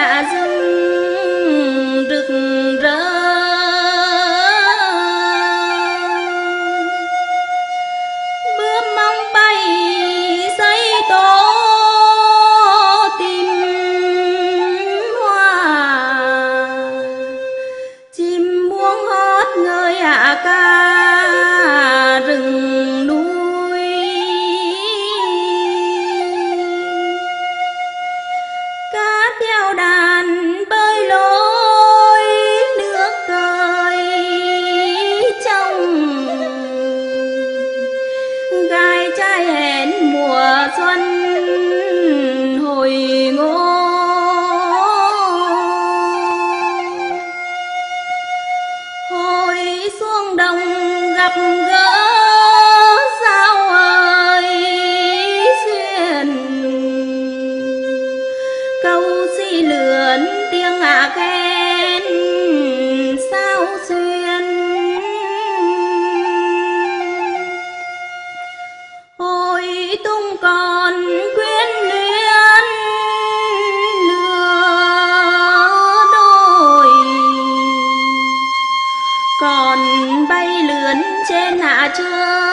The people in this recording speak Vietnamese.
nhà rừng rực rỡ. Bướm mong bay xây tổ tìm hoa. Chim buông hót ngơi hạ ca rừng đi xuống đồng gặp gỡ sao ơi duyên. Câu di lượn tiếng à khen. せ拿あ、